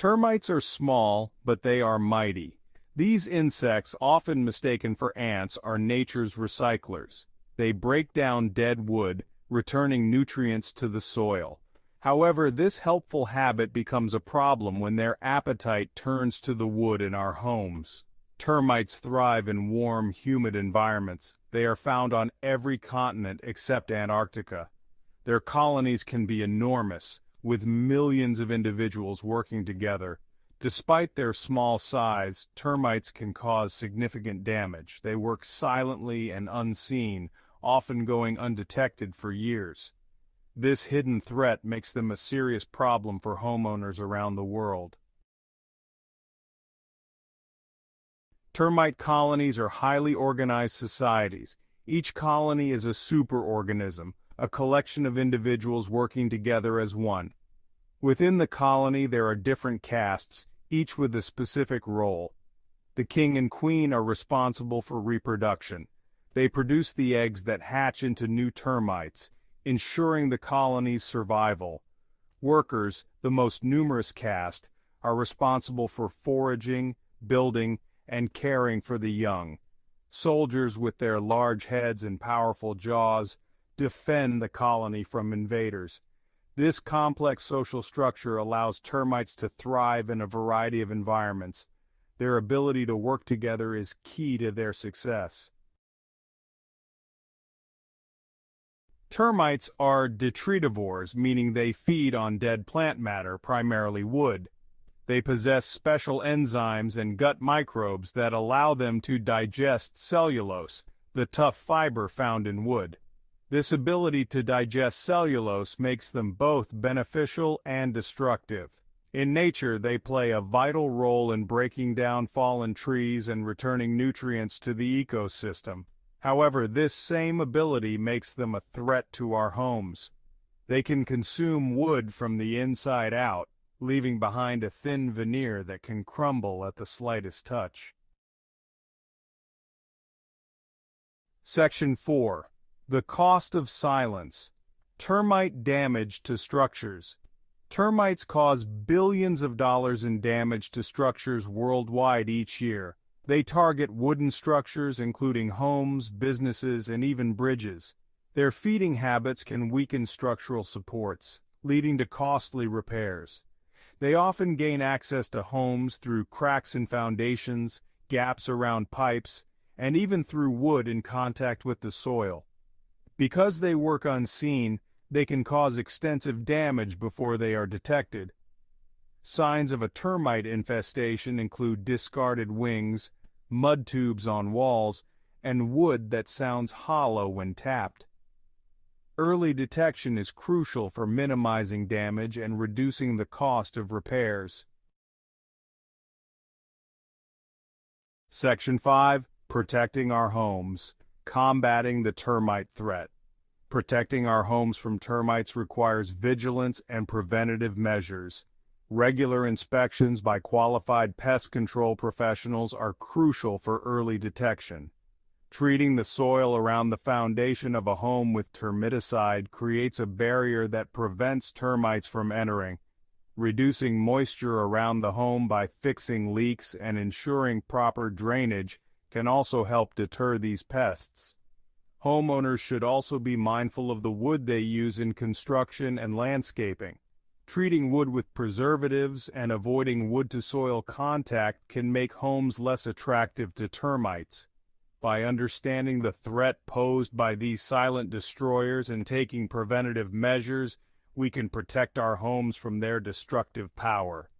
Termites are small, but they are mighty. These insects, often mistaken for ants, are nature's recyclers. They break down dead wood, returning nutrients to the soil. However, this helpful habit becomes a problem when their appetite turns to the wood in our homes. Termites thrive in warm, humid environments. They are found on every continent except Antarctica. Their colonies can be enormous, with millions of individuals working together. Despite their small size, termites can cause significant damage. They work silently and unseen, often going undetected for years. This hidden threat makes them a serious problem for homeowners around the world. Termite colonies are highly organized societies. Each colony is a superorganism, a collection of individuals working together as one. Within the colony there are different castes, each with a specific role. The king and queen are responsible for reproduction. They produce the eggs that hatch into new termites, ensuring the colony's survival. Workers, the most numerous caste, are responsible for foraging, building, and caring for the young. Soldiers with their large heads and powerful jaws defend the colony from invaders. This complex social structure allows termites to thrive in a variety of environments. Their ability to work together is key to their success. Termites are detritivores, meaning they feed on dead plant matter, primarily wood. They possess special enzymes and gut microbes that allow them to digest cellulose, the tough fiber found in wood. This ability to digest cellulose makes them both beneficial and destructive. In nature, they play a vital role in breaking down fallen trees and returning nutrients to the ecosystem. However, this same ability makes them a threat to our homes. They can consume wood from the inside out, leaving behind a thin veneer that can crumble at the slightest touch. Section 4. The Cost of Silence. Termite Damage to Structures. Termites cause billions of dollars in damage to structures worldwide each year. They target wooden structures including homes, businesses, and even bridges. Their feeding habits can weaken structural supports, leading to costly repairs. They often gain access to homes through cracks in foundations, gaps around pipes, and even through wood in contact with the soil. Because they work unseen, they can cause extensive damage before they are detected. Signs of a termite infestation include discarded wings, mud tubes on walls, and wood that sounds hollow when tapped. Early detection is crucial for minimizing damage and reducing the cost of repairs. Section 5. Protecting our homes. Combating the termite threat. Protecting our homes from termites requires vigilance and preventative measures. Regular inspections by qualified pest control professionals are crucial for early detection. Treating the soil around the foundation of a home with termiticide creates a barrier that prevents termites from entering. Reducing moisture around the home by fixing leaks and ensuring proper drainage can also help deter these pests. Homeowners should also be mindful of the wood they use in construction and landscaping. Treating wood with preservatives and avoiding wood-to-soil contact can make homes less attractive to termites. By understanding the threat posed by these silent destroyers and taking preventative measures, we can protect our homes from their destructive power.